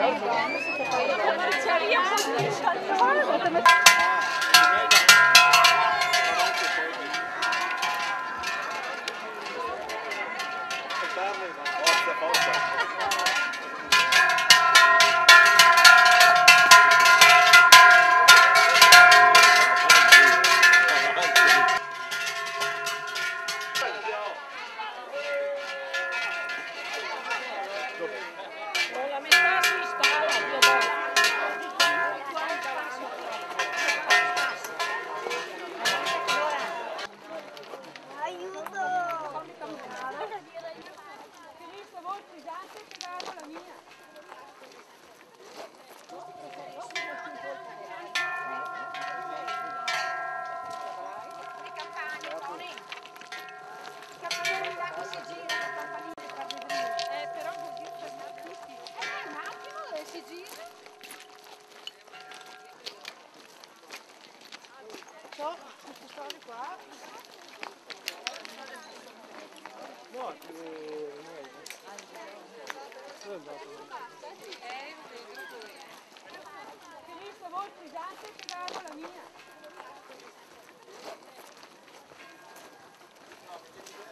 Thank you. So, queste storie qua. No, eh, Dove è andato? Filippo, voi scusate che vado la mia.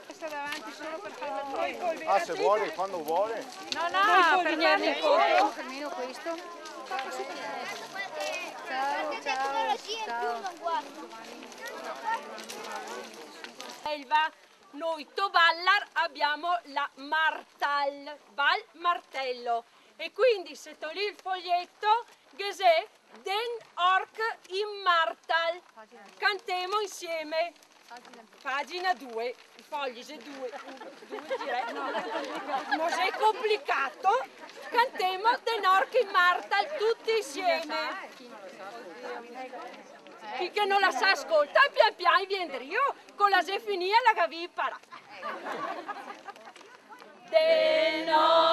Questa davanti solo per fare il Ah, se vuole, quando vuole. No, no, per il conto. Almeno questo. Ciao, ciao, Elva, noi Tovallar abbiamo la Martal, Val Martello. E quindi se togli il foglietto, Gesè, Den Orc in Martal. Cantiamo insieme. Pagina 2, i fogli se 2, 2, 3, no, è complicato. Cantiamo Den Orc in Martal tutti insieme. Chi che non la sa ascolta, pian piano viene io con la sefinia la cavi impara. Den orchi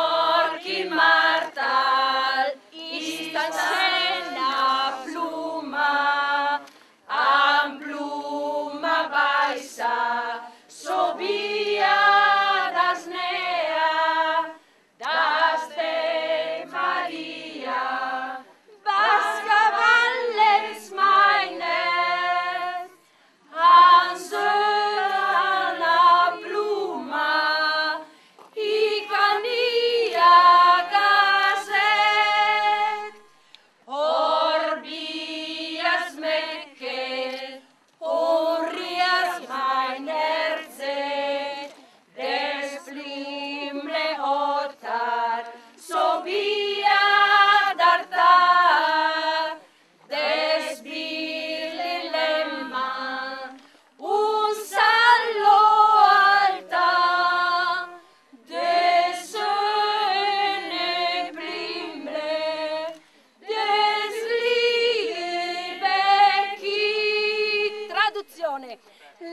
Traduzione.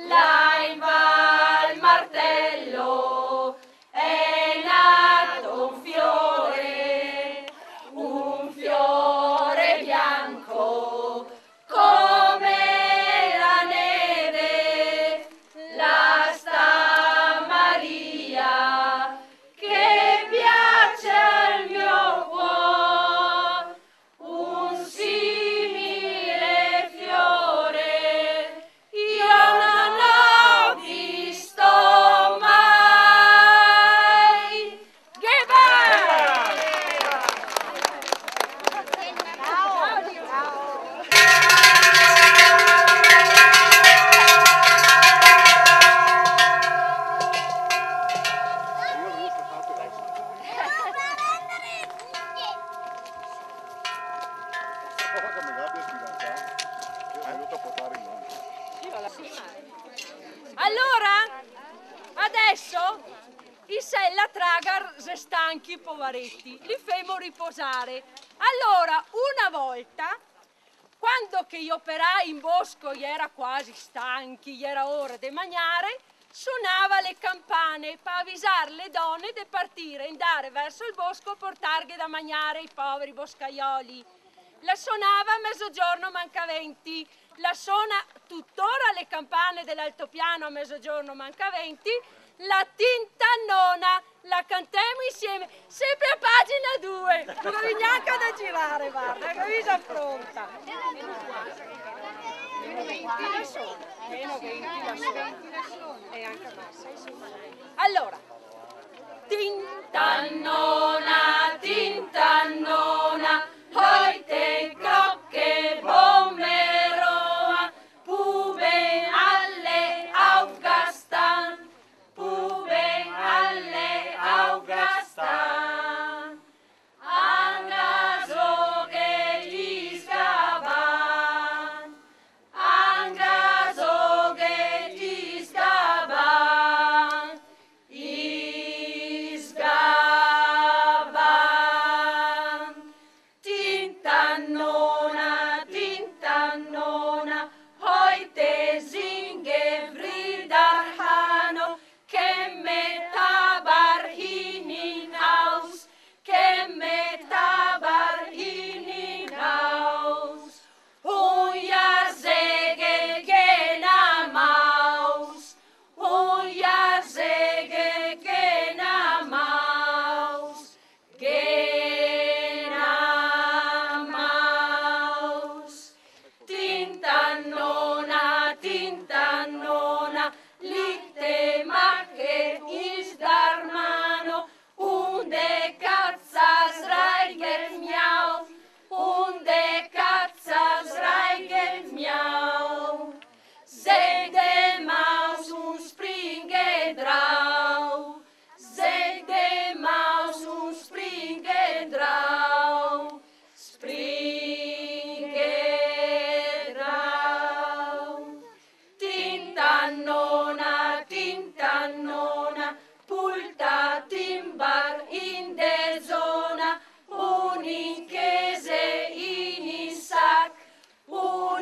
Là in Val Martello è nato un fiore, stanchi, poveretti, li femo riposare. Allora, una volta, quando che gli operai in bosco gli era quasi stanchi, gli era ora di mangiare, suonava le campane per avvisare le donne di partire, andare verso il bosco a portargli da mangiare i poveri boscaioli. La suonava a mezzogiorno manca 20, la suona tuttora le campane dell'altopiano a mezzogiorno manca 20 la tinta nona, la cantiamo insieme, sempre a pagina 2. Non avevi neanche da girare, guarda, che già pronta. Allora, tinta nona, tinta nona.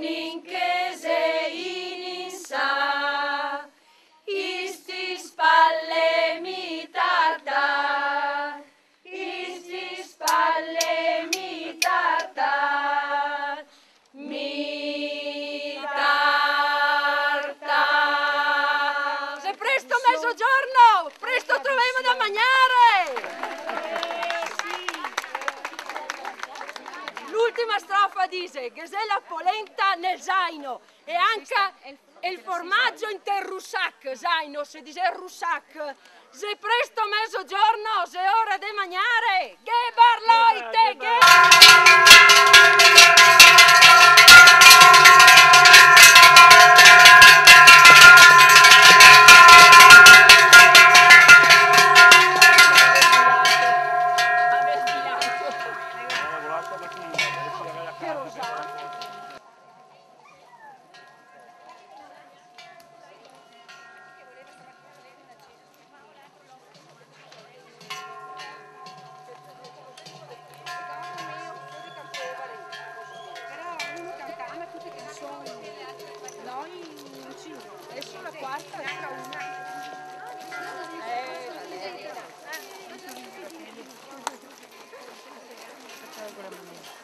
nin Cioè, cose, la polenta nel zaino e anche il formaggio in ter russac, zaino, se dice russac, se presto mezzogiorno, se ora di mangiare, che barloite, che... ಕೂಡ ಮನೆಯಲ್ಲಿ